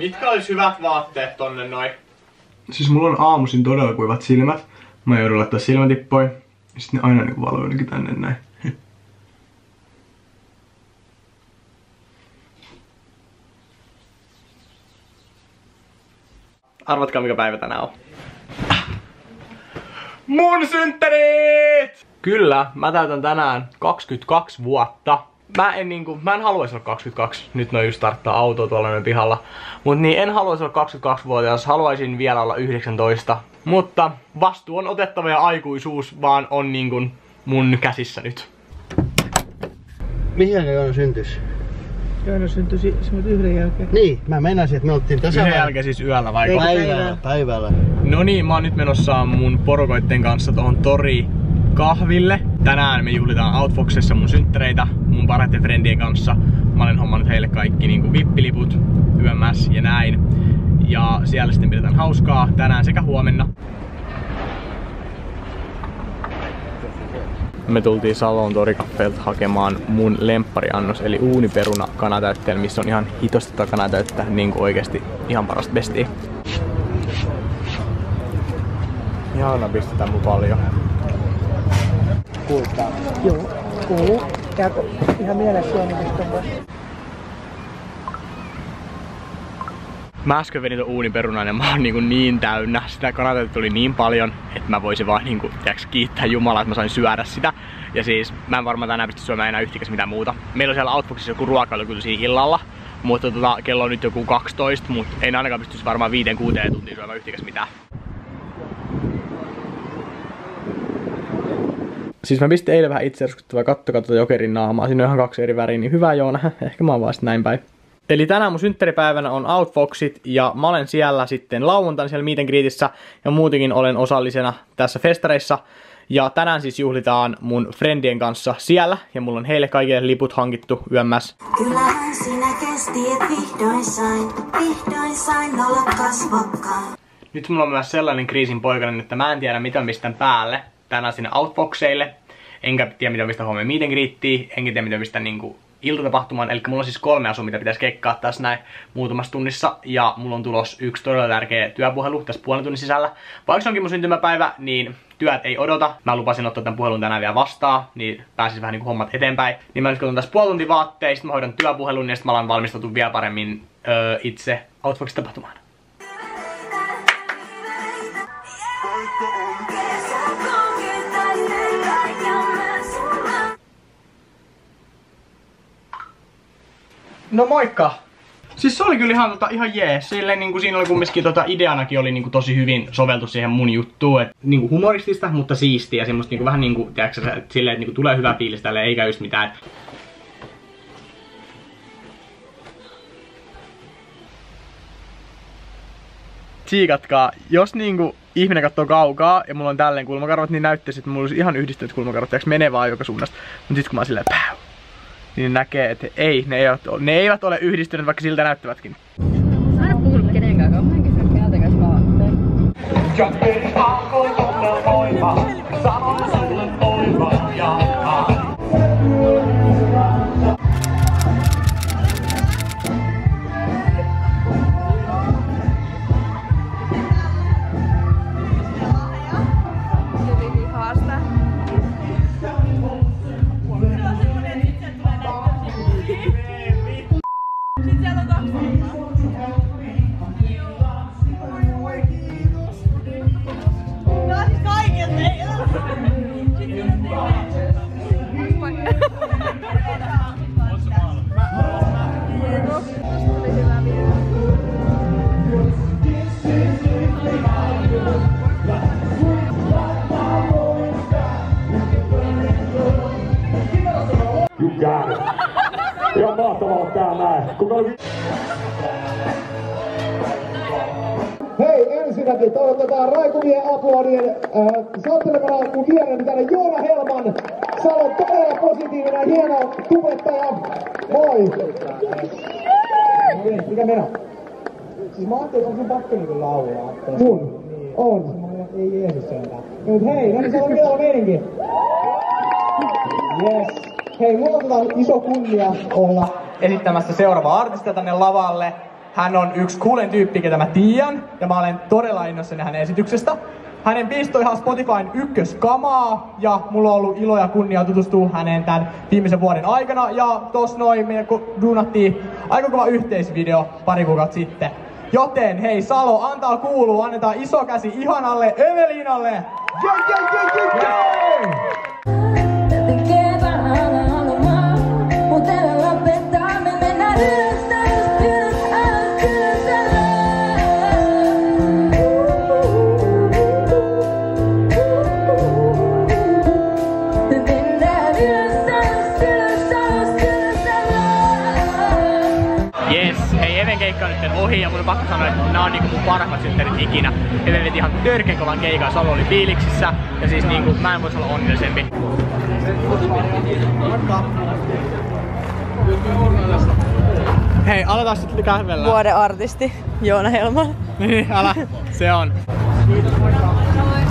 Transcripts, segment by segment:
Mitkä olisi hyvät vaatteet tonne noin? Siis mulla on aamuisin todella kuivat silmät. Mä joudun laittaa silmätippoja. Ja sitten ne aina niinku valuu jonnekin tänne näin. Arvatkaa mikä päivä tänään on. Mun synttärit! Kyllä, mä täytän tänään 22 vuotta. Mä en niinku, mä en haluaisi olla 22. Nyt noin just starttaa autoa tuolla noin pihalla. Mut niin, en haluaisi olla 22-vuotias, haluaisin vielä olla 19. Mutta vastuu on otettava ja aikuisuus vaan on niinku mun käsissä nyt. Mihin Joona syntyisi? Joona syntyi semmoinen yhden jälkeen. Niin, mä meinasin, että me oltiin tässä Yhden jälkeen siis yöllä vai? Päivällä. päivällä. No niin, mä oon nyt menossa mun porukoitten kanssa tuohon tori kahville. Tänään me juhlitaan Outfoxessa mun synttäreitä mun parhaiten friendien kanssa. Mä olen hommannut heille kaikki niinku vippiliput, YMS ja näin. Ja siellä sitten pidetään hauskaa tänään sekä huomenna. Me tultiin Salon torikaffeelta hakemaan mun lemppariannos, eli uuniperuna kanatäytteellä, missä on ihan hitosta tota kanatäyttä, niin kuin oikeesti ihan parasta bestia. Ihana pistetään mun paljon. Kuultaa. Joo, kuuluu. Käykö ihan mielessä juomisesta on Mä äsken vedin ton uuniperunan ja mä oon niin, niin täynnä. Sitä kanatäyttä tuli niin paljon, että mä voisin vaan niinku, tiiäks, kiittää Jumalaa, että mä sain syödä sitä. Ja siis mä en varmaan tänään pysty syömään enää yhtikäs mitään muuta. Meillä on siellä Outboxissa joku ruokailu kyllä siinä illalla. Mutta tota, kello on nyt joku 12, mutta en ainakaan pystyisi varmaan 5-6 tuntia syömään yhtikäs mitään. Siis mä pistin eilen vähän itse ärskyttävää, kattokaa tuota jokerin naamaa, siinä on ihan kaksi eri väriä, niin hyvä Joona, ehkä mä oon vaan näin päin. Eli tänään mun synttäripäivänä on Outfoxit ja mä olen siellä sitten lauantaina siellä Meet Greetissä ja muutenkin olen osallisena tässä festareissa. Ja tänään siis juhlitaan mun friendien kanssa siellä ja mulla on heille kaikille liput hankittu YMS. Kyllähän sinä kesti, et vihdoin sain, vihdoin sain olla kasvokkaan. Nyt mulla on myös sellainen kriisin poikainen, että mä en tiedä mitä mistän päälle tänään sinne Outboxeille. Enkä tiedä mitä mistä huomenna meet and enkä tiedä mitä mistä niinku iltatapahtumaan. Eli mulla on siis kolme asua, mitä pitäisi kekkaa tässä näin muutamassa tunnissa. Ja mulla on tulos yksi todella tärkeä työpuhelu tässä puolen tunnin sisällä. Vaikka se onkin mun syntymäpäivä, niin työt ei odota. Mä lupasin ottaa tämän puhelun tänään vielä vastaan, niin pääsis vähän niinku hommat eteenpäin. Niin mä nyt katson tässä puoli vaatteista, mä hoidan työpuhelun ja sitten mä alan valmistautua vielä paremmin öö, itse Outboxin No moikka! Siis se oli kyllä ihan, tota, ihan jees. Silleen, niin kuin siinä oli kumminkin tota, ideanakin oli niin kuin, tosi hyvin soveltu siihen mun juttuun. Et, niin kuin humoristista, mutta siistiä. Semmoista niin kuin, vähän niin kuin, tiedätkö, että silleen, että niin kuin, tulee hyvä fiilis tälle, eikä just mitään. Tsiikatkaa, jos niinku ihminen katsoo kaukaa ja mulla on tälleen kulmakarvat, niin näyttäisi, että mulla olisi ihan yhdistynyt kulmakarvat, tiedätkö, menee vaan joka suunnasta. Mut sit kun mä oon silleen päu, niin näkee, että ei, ne eivät, ole, ne eivät ole yhdistyneet, vaikka siltä näyttävätkin. Mä en puhunut kenenkään kanssa. Mä en kysynyt keneltäkään vaatteet. It. Ihan mahtavaa olla täällä näin. Kuka oli... Hei, ensinnäkin toivotetaan raikuvien aplodien äh, sattelemana mun viereni tänne Joona Helman. Sä olet todella positiivinen, hieno tubettaja. Moi! No niin, mikä mennä? Siis mä ajattelin, että on sun pakko niinku laulaa. Mun? On. Ei Jeesus sentään. No mut hei, no niin se on vielä meininki. Yes. Hei, mulla on iso kunnia olla Esittämässä seuraava artistia tänne lavalle. hän on yksi kuulen tyyppi, ketä mä tiedän, ja mä olen todella innoissani hänen esityksestä. Hänen biisit on ihan Spotifyn ykköskamaa, ja mulla on ollut ilo ja kunnia tutustua häneen tämän viimeisen vuoden aikana, ja tos noin me duunattiin aika kova yhteisvideo pari kuukautta sitten. Joten hei Salo, antaa kuulua, annetaan iso käsi ihanalle Evelinalle! Yeah, yeah, yeah, yeah, yeah! Nyt ohi ja mun on pakko sanoa, että nämä on niinku mun parhaat synttärit ikinä. Even veti ihan törkeän kovan keikan, Salo oli fiiliksissä ja siis niinku mä en voisi olla onnellisempi. Hei, aletaan sitten kävellä. Vuoden artisti Joona Helman. Niin, älä. Se on.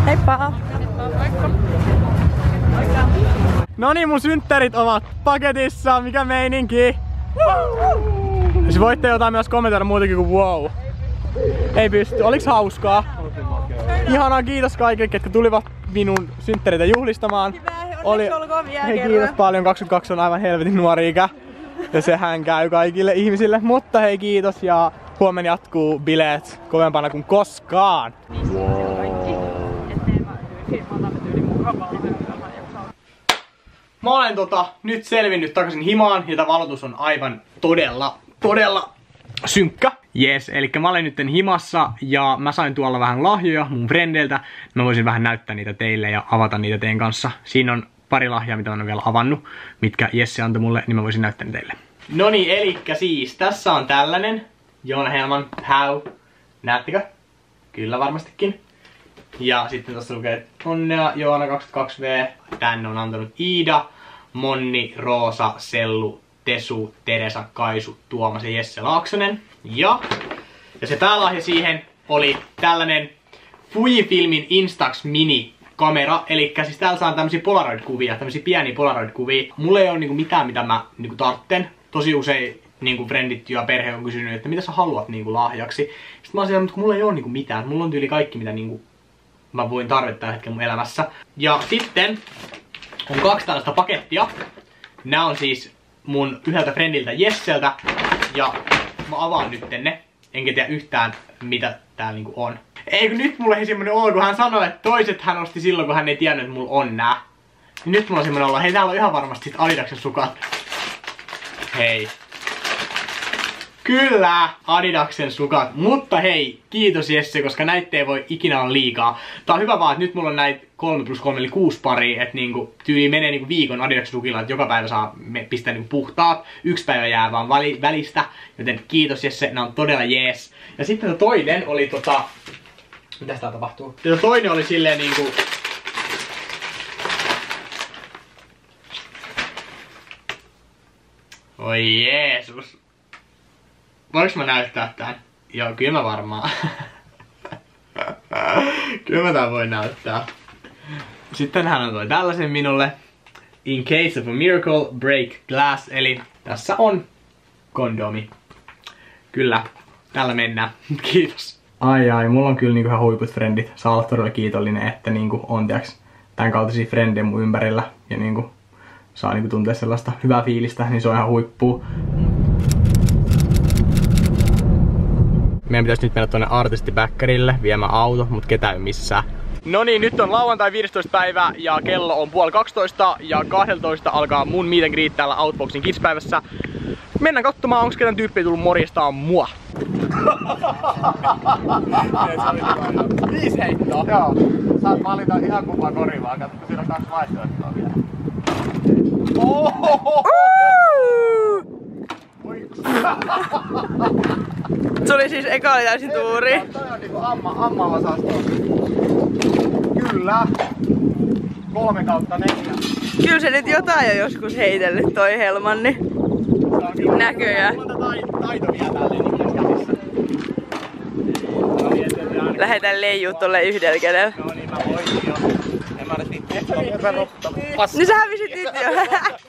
Heippa! No niin, mun synttärit ovat paketissa, mikä meininki? Jos voitte jotain myös kommentoida muutakin kuin wow. Ei pysty, oliks hauskaa? Ihanaa, kiitos kaikille, ketkä tulivat minun synttäreitä juhlistamaan. Oli... Hei, kiitos paljon, 22 on aivan helvetin nuori ikä. Ja sehän käy kaikille ihmisille. Mutta hei, kiitos ja huomenna jatkuu bileet kovempana kuin koskaan. Mä olen tota, nyt selvinnyt takaisin himaan ja tää valotus on aivan todella, todella synkkä. Yes, eli mä olen nyt himassa ja mä sain tuolla vähän lahjoja mun frendeiltä. Mä voisin vähän näyttää niitä teille ja avata niitä teidän kanssa. Siinä on pari lahjaa, mitä mä en ole vielä avannut, mitkä Jesse antoi mulle, niin mä voisin näyttää ne teille. No niin, elikkä siis, tässä on tällainen Joona Helman How. Näettekö? Kyllä varmastikin. Ja sitten tuossa lukee että onnea Joona 22V. Tänne on antanut Iida, Monni, Roosa, Sellu, Tesu, Teresa, Kaisu, Tuomas ja Jesse Laaksonen. Ja, ja se päälahja siihen oli tällainen Fujifilmin Instax Mini kamera, eli siis täällä saa tämmösiä polaroid-kuvia, tämmösiä pieniä polaroid-kuvia. Mulla ei ole niinku mitään, mitä mä niinku tartten. Tosi usein niinku friendit ja perhe on kysynyt, että mitä sä haluat niinku lahjaksi. Sitten mä oon siellä, mulla ei ole niinku mitään. Mulla on tyyli kaikki, mitä niinku mä voin tarvita hetkellä mun elämässä. Ja sitten on kaksi tällaista pakettia. Nämä on siis mun yhdeltä friendiltä Jesseltä. Ja mä avaan nyt ne. Enkä tiedä yhtään mitä täällä niinku on. Eikö nyt mulla ei semmonen olo, kun hän sanoi, että toiset hän osti silloin, kun hän ei tiennyt, että mulla on nää. Nyt mulla on semmonen olo, hei täällä on ihan varmasti sit Adidaksen sukat. Hei. Kyllä, Adidaksen sukat. Mutta hei, kiitos Jesse, koska näitä ei voi ikinä olla liikaa. Tää on hyvä vaan, että nyt mulla on näitä 3 plus 3 eli 6 pari, että niinku, tyyli menee niinku viikon Adidaksen sukilla, että joka päivä saa me pistää niinku puhtaat. Yksi päivä jää vaan vali, välistä, joten kiitos Jesse, nämä on todella jees. Ja sitten toinen oli tota... Mitäs tää tapahtuu? Ja toinen oli silleen niinku... Oi Jeesus. Voinko mä näyttää tän? Joo, kyllä mä varmaan. kyllä mä tän voin näyttää. Sitten hän antoi tällaisen minulle. In case of a miracle, break glass. Eli tässä on kondomi. Kyllä, tällä mennään. Kiitos. Ai ai, mulla on kyllä niinku ihan huiput frendit. Saa olla todella kiitollinen, että niinku on tiiäks, tämän kaltaisia frendejä mun ympärillä. Ja niinku saa niinku tuntea sellaista hyvää fiilistä, niin se on ihan huippua. Meidän pitäisi nyt mennä tuonne artistibäkkärille viemään auto, mutta ketään ei missään. No niin, nyt on lauantai 15. päivä ja kello on puoli 12 ja 12 alkaa mun meet and greet täällä Outboxin kidspäivässä. Mennään katsomaan, onko ketään tyyppiä tullut morjestaan mua. Viisi heittoa. Joo. Saat valita ihan kumpaa kori vaan. Katso, siinä on kaksi vaihtoehtoa vielä. Ohohoho! Se oli siis eka oli täysin tuuri. Toi on niinku amma, ammalla saas Kyllä. Kolme kautta neljä. Kyllä se nyt jotain jo joskus heitellyt toi Helmanni. Näköjään. Niin käsissä. Lähetään leijuu tolle yhdellä kädellä. No niin, mä voin jo. En mä nyt niitä. No sä hävisit nyt jo.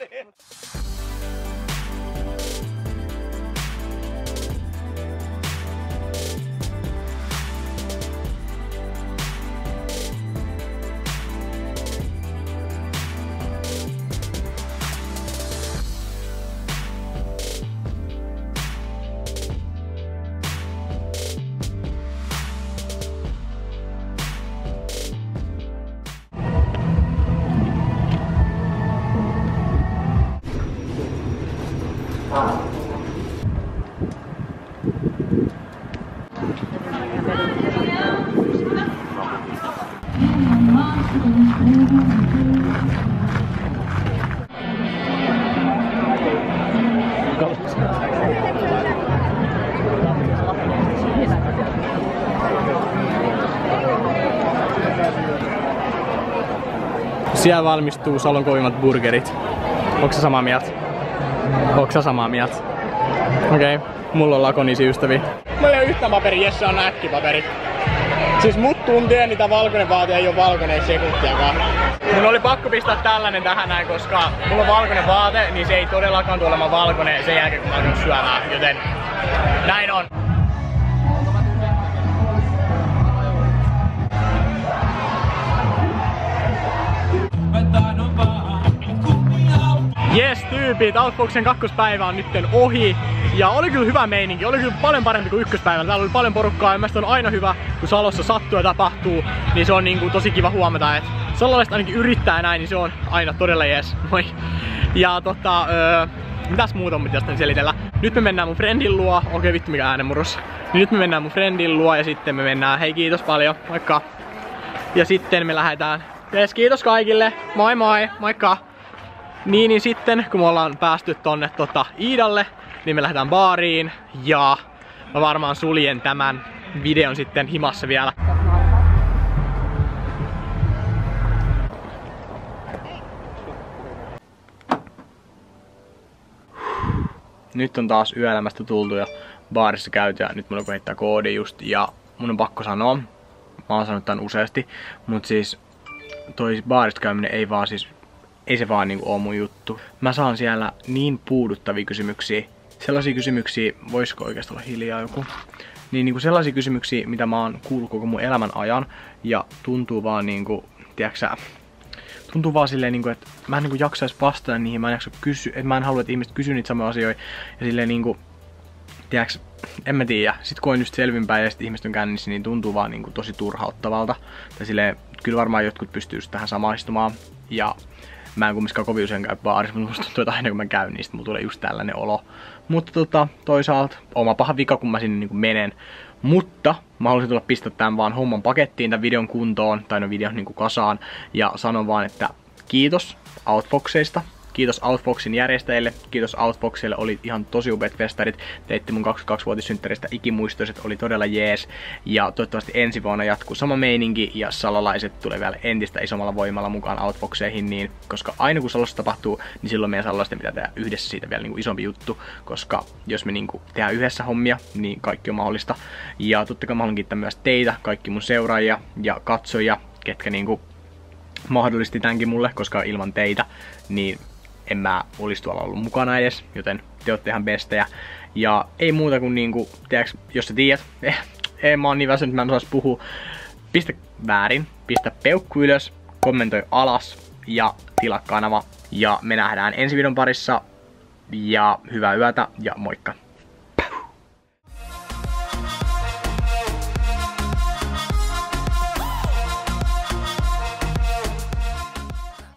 Siellä valmistuu Salon kovimmat burgerit. Onko samaa mieltä? Onko samaa mieltä? Okei, okay. mulla on lakonisi ystäviä. Mä ei ole yhtä paperi, Jesse on äkkipaperi. Siis mut tuntee, niitä valkoinen vaate ei ole valkoinen sekuntiakaan. Mun oli pakko pistää tällainen tähän näin, koska mulla on valkoinen vaate, niin se ei todellakaan tule olemaan valkoinen sen jälkeen kun mä oon syömään, joten näin on. Jes tyypit, Outboxen kakkospäivä on nytten ohi. Ja oli kyllä hyvä meininki, oli kyllä paljon parempi kuin ykköspäivänä. Täällä oli paljon porukkaa ja mielestäni on aina hyvä, kun Salossa sattuu ja tapahtuu. Niin se on niinku tosi kiva huomata, että salolaiset ainakin yrittää näin, niin se on aina todella jes. Moi. Ja tota, öö, mitäs muuta on pitäisi selitellä? Nyt me mennään mun friendin luo. Okei okay, vittu mikä äänenmurros. Niin nyt me mennään mun friendin luo ja sitten me mennään, hei kiitos paljon, moikka. Ja sitten me lähdetään, jes kiitos kaikille, moi moi, moikka. Niin, niin sitten kun me ollaan päästy tonne tota Iidalle, niin me lähdetään baariin ja mä varmaan suljen tämän videon sitten himassa vielä. Nyt on taas yöelämästä tultu ja baarissa käyty ja nyt mulla on heittää koodi just ja mun on pakko sanoa, mä oon sanonut tän useasti, mut siis toi baarista käyminen ei vaan siis ei se vaan niinku oo mun juttu. Mä saan siellä niin puuduttavia kysymyksiä. Sellaisia kysymyksiä, voisiko oikeastaan olla hiljaa joku? Niin niinku sellaisia kysymyksiä, mitä mä oon kuullut koko mun elämän ajan. Ja tuntuu vaan niinku, tiedäksä, tuntuu vaan silleen niinku, että mä en niinku jaksais vastata niihin, mä en jaksa kysyä, että mä en halua, että ihmiset kysyy niitä samoja asioita. Ja silleen niinku, tiedäks, en mä tiedä. Sit kun on just selvinpäin ja sit ihmiset on kännissä, niin tuntuu vaan niinku tosi turhauttavalta. Tai silleen, kyllä varmaan jotkut pystyy tähän samaistumaan. Ja Mä en kumminkaan kovin usein käy baarissa, mutta musta tuntuu, että aina kun mä käyn, niin mulla tulee just tällainen olo. Mutta tota, toisaalta oma paha vika, kun mä sinne niin menen. Mutta mä haluaisin tulla pistää tämän vaan homman pakettiin, tämän videon kuntoon, tai no videon niin kasaan. Ja sanon vaan, että kiitos Outboxeista, Kiitos Outboxin järjestäjille, kiitos Outboxille, oli ihan tosi upeat festarit. Teitte mun 22-vuotissynttäristä ikimuistoiset, oli todella jees. Ja toivottavasti ensi vuonna jatkuu sama meininki ja salalaiset tulee vielä entistä isommalla voimalla mukaan Outboxeihin, niin koska aina kun Salossa tapahtuu, niin silloin meidän salalaisten pitää tehdä yhdessä siitä vielä niin kuin isompi juttu, koska jos me niin kuin tehdään yhdessä hommia, niin kaikki on mahdollista. Ja totta kai mä haluan kiittää myös teitä, kaikki mun seuraajia ja katsojia, ketkä niinku mahdollisti tämänkin mulle, koska ilman teitä, niin en mä olisi tuolla ollut mukana edes, joten te olette ihan bestejä. Ja ei muuta kuin niinku, tiedäks, jos sä tiedät, eh, ei mä oon niin väsynyt, mä en osais puhua. Pistä väärin, pistä peukku ylös, kommentoi alas ja tilaa kanava. Ja me nähdään ensi videon parissa. Ja hyvää yötä ja moikka!